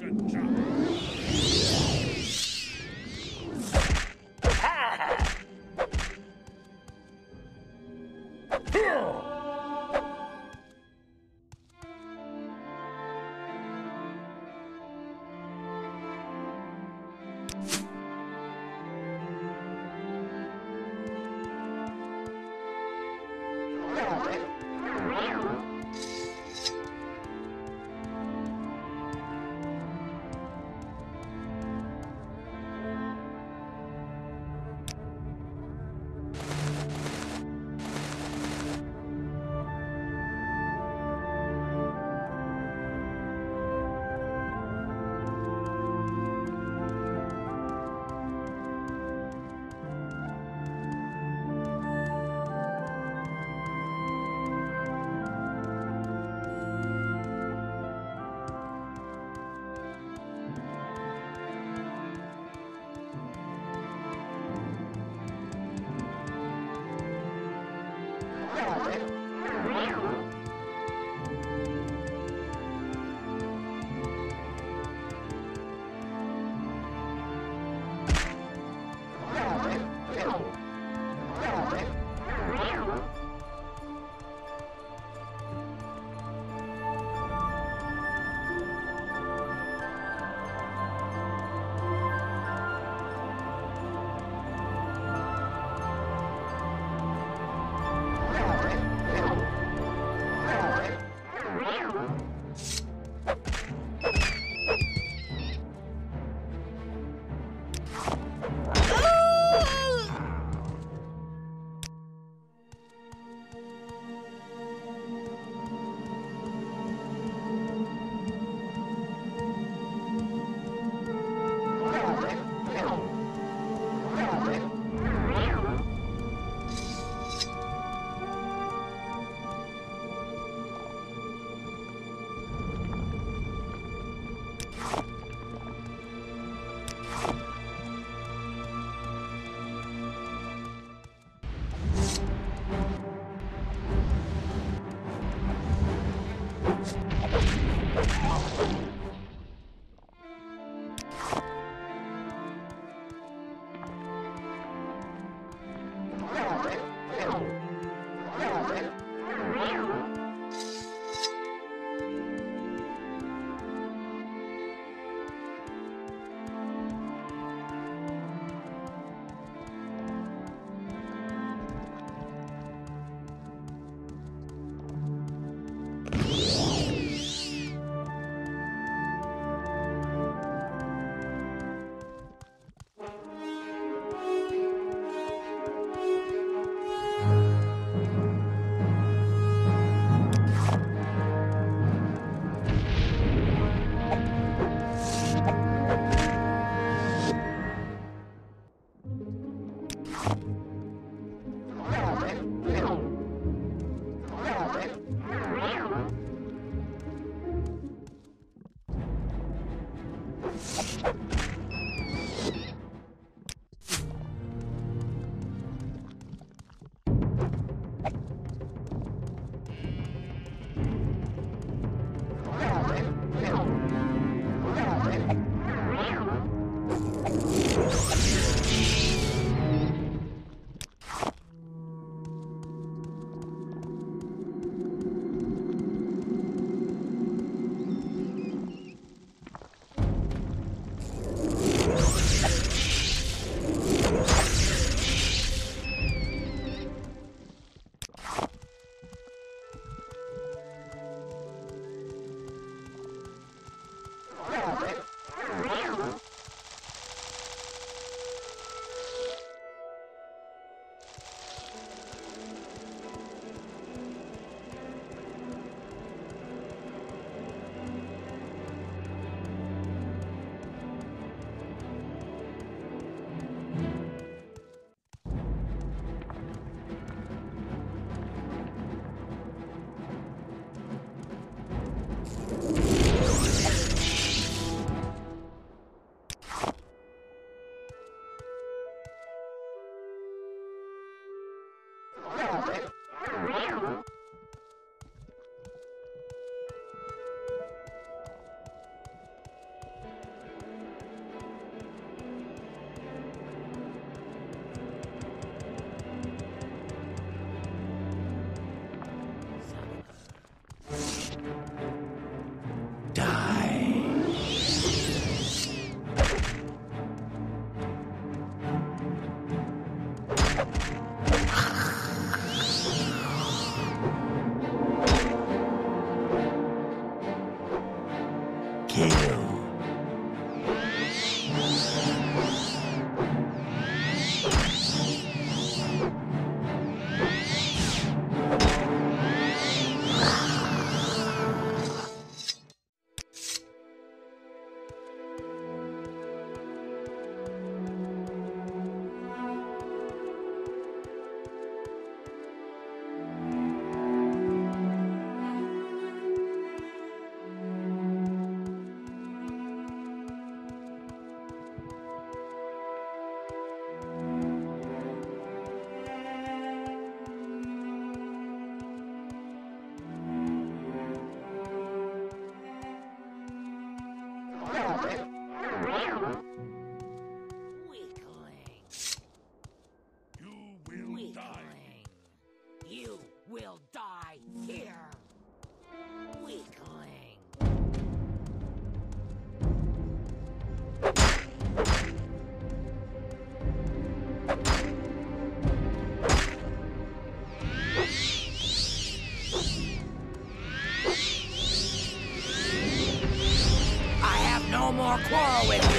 like a chop. Meow. Oh. Quarrel with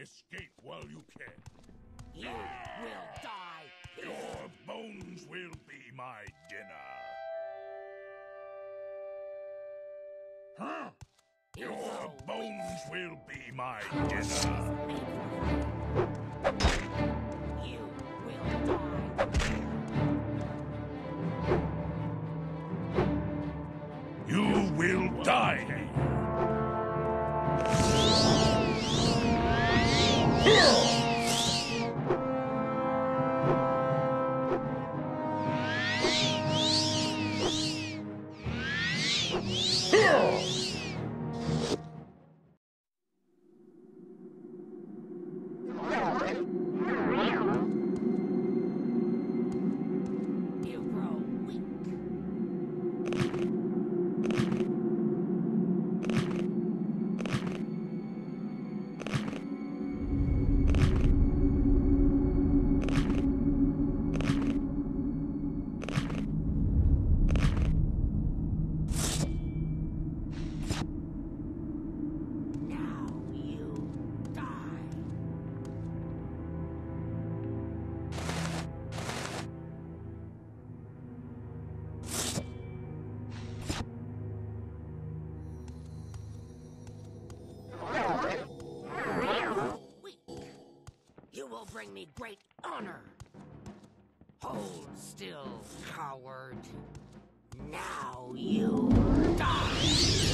Escape while you can. You will die. Your bones will be my dinner. Huh? Your bones will be my dinner. Bring me great honor. Hold still, coward. Now you die.